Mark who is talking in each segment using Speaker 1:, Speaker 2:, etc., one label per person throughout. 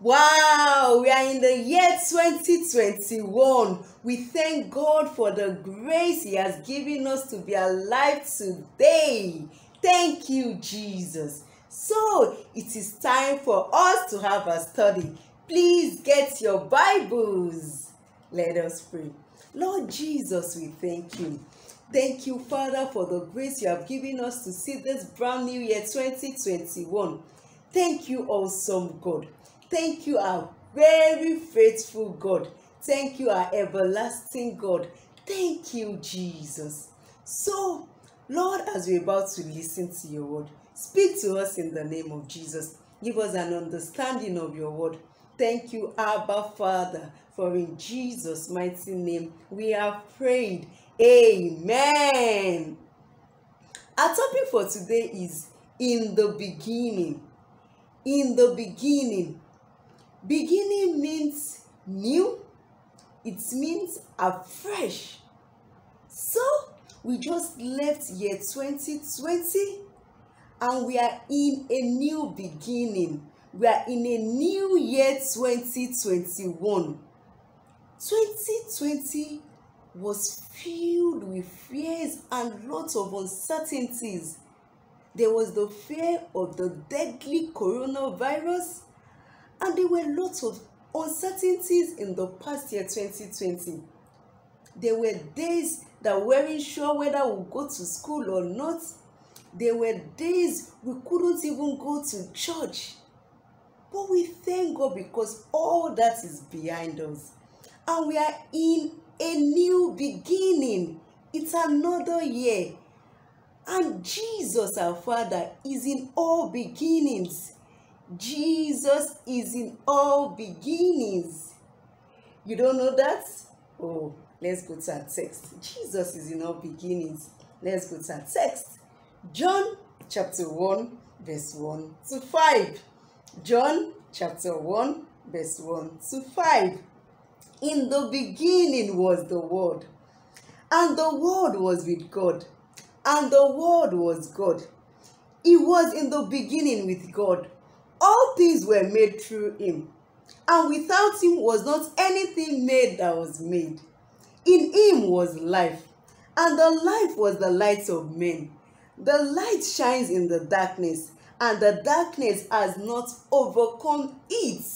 Speaker 1: Wow, we are in the year 2021. We thank God for the grace He has given us to be alive today. Thank you, Jesus. So, it is time for us to have a study. Please get your Bibles. Let us pray. Lord Jesus, we thank you. Thank you, Father, for the grace you have given us to see this brand new year 2021. Thank you, awesome God. Thank you, our very faithful God. Thank you, our everlasting God. Thank you, Jesus. So, Lord, as we're about to listen to your word, speak to us in the name of Jesus. Give us an understanding of your word. Thank you, Abba Father, for in Jesus' mighty name we have prayed. Amen. Our topic for today is in the beginning. In the beginning. Beginning means new, it means afresh. So, we just left year 2020 and we are in a new beginning. We are in a new year 2021. 2020 was filled with fears and lots of uncertainties. There was the fear of the deadly coronavirus, and there were lots of uncertainties in the past year 2020. There were days that we weren't sure whether we'll go to school or not. There were days we couldn't even go to church. But we thank God because all that is behind us. And we are in a new beginning. It's another year. And Jesus, our Father, is in all beginnings. Jesus is in all beginnings. You don't know that? Oh, let's go to our text. Jesus is in all beginnings. Let's go to our text. John chapter 1, verse 1 to 5. John chapter 1, verse 1 to 5. In the beginning was the Word, and the Word was with God, and the Word was God. He was in the beginning with God. All things were made through him, and without him was not anything made that was made. In him was life, and the life was the light of men. The light shines in the darkness, and the darkness has not overcome it.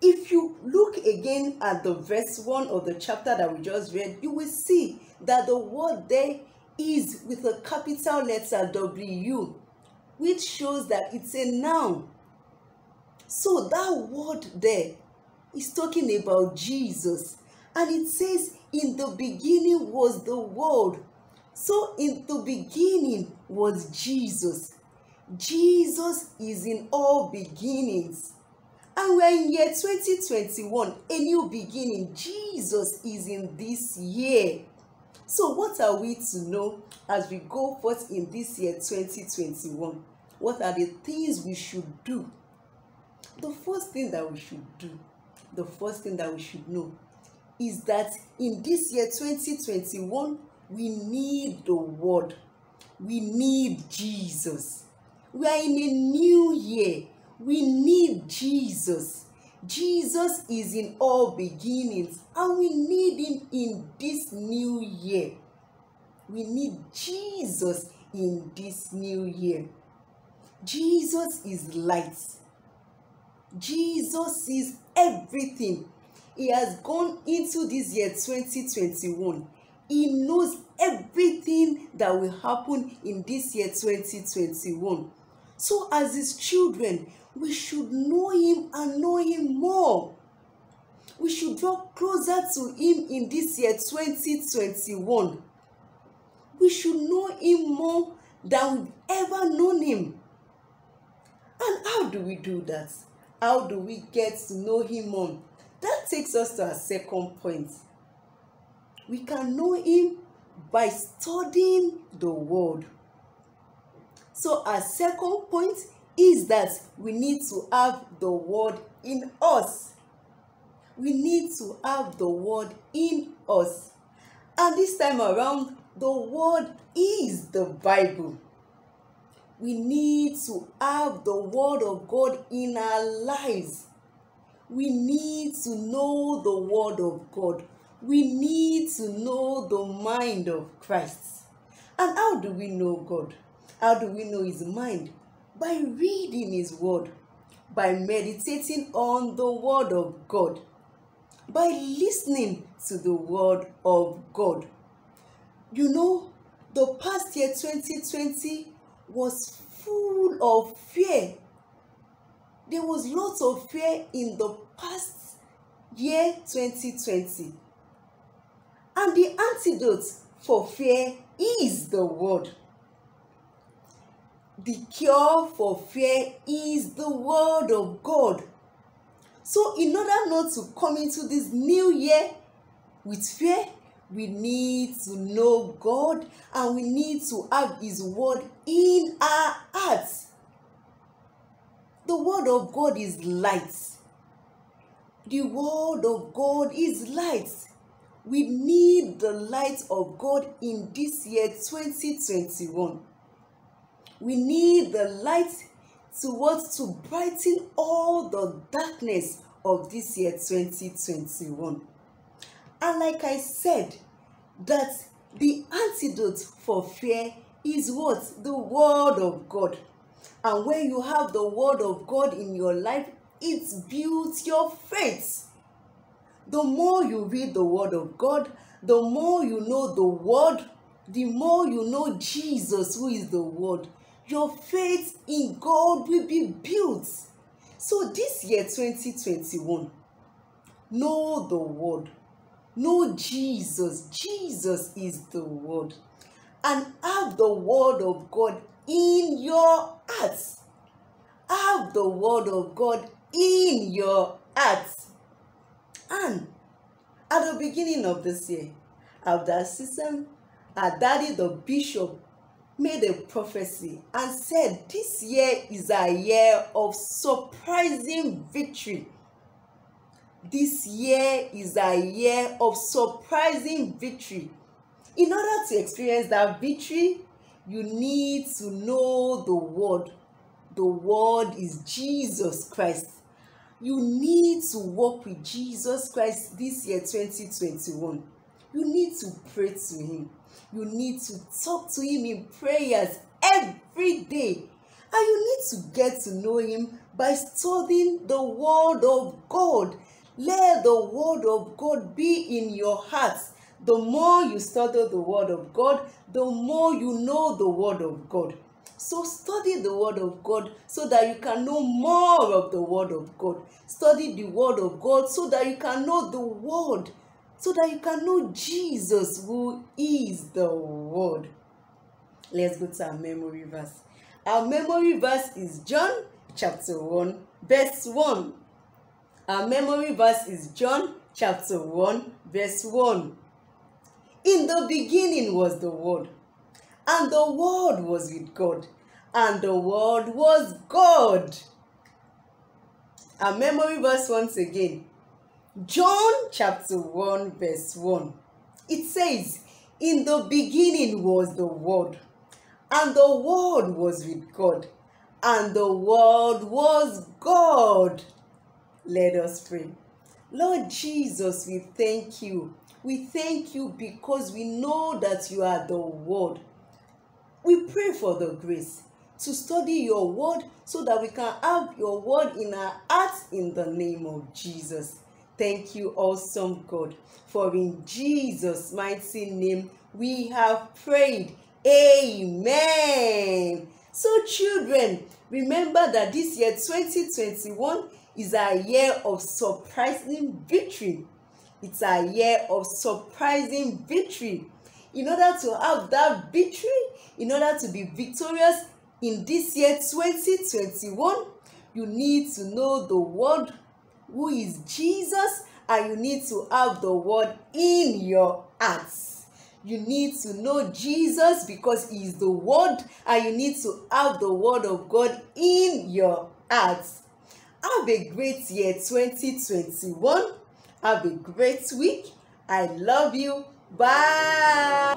Speaker 1: If you look again at the verse 1 of the chapter that we just read, you will see that the word there is with a capital letter W, which shows that it's a noun. So that word there is talking about Jesus. And it says, in the beginning was the word. So in the beginning was Jesus. Jesus is in all beginnings. And we're in year 2021, a new beginning. Jesus is in this year. So, what are we to know as we go forth in this year 2021? What are the things we should do? The first thing that we should do, the first thing that we should know is that in this year 2021, we need the word. We need Jesus. We are in a new year we need Jesus. Jesus is in all beginnings and we need him in this new year. We need Jesus in this new year. Jesus is light. Jesus sees everything. He has gone into this year 2021. He knows everything that will happen in this year 2021. So, as his children, we should know him and know him more. We should draw closer to him in this year 2021. We should know him more than we've ever known him. And how do we do that? How do we get to know him more? That takes us to our second point. We can know him by studying the word. So our second point is that we need to have the word in us. We need to have the word in us. And this time around, the word is the Bible. we need to have the word of God in our lives. We need to know the word of God. We need to know the mind of Christ. And how do we know God? How do we know his mind? By reading his word, by meditating on the word of God, by listening to the word of God. You know, the past year 2020 was full of fear. There was lots of fear in the past year 2020. And the antidote for fear is the word. The cure for fear is the word of God. So, in order not to come into this new year with fear, we need to know God and we need to have His word in our hearts. The word of God is light. The word of God is light. We need the light of God in this year 2021. We need the light to what to brighten all the darkness of this year 2021. And like I said, that the antidote for fear is what? The Word of God. And when you have the Word of God in your life, it builds your faith. The more you read the Word of God, the more you know the Word, the more you know Jesus, who is the Word, your faith in God will be built. So this year, 2021, know the Word Know Jesus. Jesus is the Word. And have the Word of God in your hearts. Have the Word of God in your hearts. And at the beginning of this year, our season, our daddy, the bishop, made a prophecy and said this year is a year of surprising victory this year is a year of surprising victory. In order to experience that victory, you need to know the word. The word is Jesus Christ. You need to walk with Jesus Christ this year 2021. You need to pray to him. You need to talk to him in prayers every day. And you need to get to know him by studying the word of God let the word of God be in your hearts. The more you study the word of God, the more you know the word of God. So study the word of God so that you can know more of the word of God. Study the word of God so that you can know the word, so that you can know Jesus who is the word. Let's go to our memory verse. Our memory verse is John chapter 1, verse 1. Our memory verse is John chapter 1, verse 1. In the beginning was the Word, and the Word was with God, and the Word was God. Our memory verse once again. John chapter 1, verse 1. It says, In the beginning was the Word, and the Word was with God, and the Word was God. Let us pray. Lord Jesus, we thank you. We thank you because we know that you are the Word. We pray for the grace to study your word so that we can have your word in our hearts in the name of Jesus. Thank you, awesome God, for in Jesus' mighty name we have prayed. Amen. So, children, remember that this year 2021 is a year of surprising victory. It's a year of surprising victory. In order to have that victory, in order to be victorious in this year 2021, you need to know the word who is Jesus and you need to have the word in your hearts. You need to know Jesus because he is the word and you need to have the word of God in your hearts. Have a great year 2021. Have a great week. I love you. Bye.